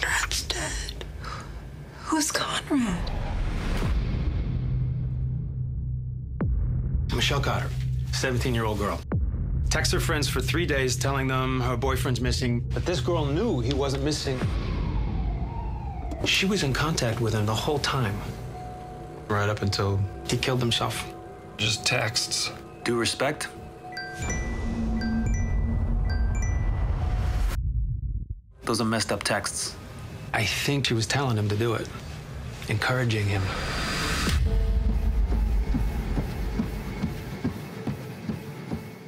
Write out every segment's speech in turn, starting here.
Conrad's dead. Who's Conrad? Michelle Carter, 17 year old girl. Texts her friends for three days telling them her boyfriend's missing, but this girl knew he wasn't missing. She was in contact with him the whole time, right up until he killed himself. Just texts. Due respect? Those are messed up texts. I think she was telling him to do it, encouraging him.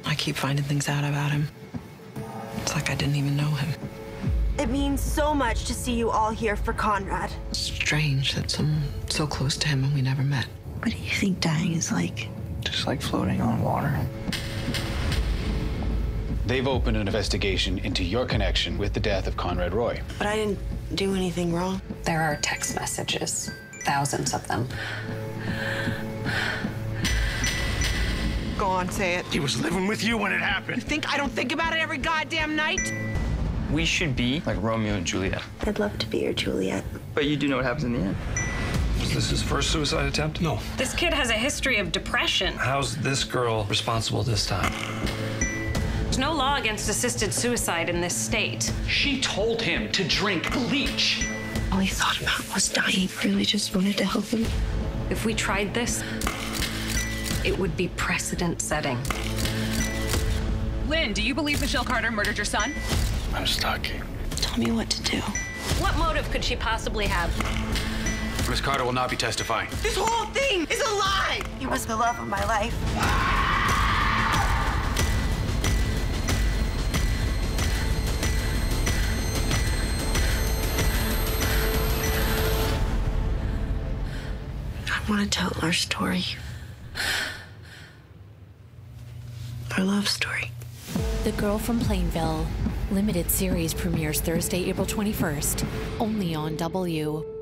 I keep finding things out about him. It's like I didn't even know him. It means so much to see you all here for Conrad. Strange that someone so close to him and we never met. What do you think dying is like? Just like floating on water. They've opened an investigation into your connection with the death of Conrad Roy. But I didn't do anything wrong. There are text messages, thousands of them. Go on, say it. He was living with you when it happened. You Think I don't think about it every goddamn night? We should be like Romeo and Juliet. I'd love to be your Juliet. But you do know what happens in the end. Was this his first suicide attempt? No. This kid has a history of depression. How's this girl responsible this time? There's no law against assisted suicide in this state. She told him to drink bleach. All he thought about was dying. Really just wanted to help him. If we tried this, it would be precedent setting. Lynn, do you believe Michelle Carter murdered your son? I'm stuck. Tell me what to do. What motive could she possibly have? Miss Carter will not be testifying. This whole thing is a lie! He was the love of my life. Want to tell our story. Our love story. The Girl from Plainville. Limited series premieres Thursday, April 21st, only on W.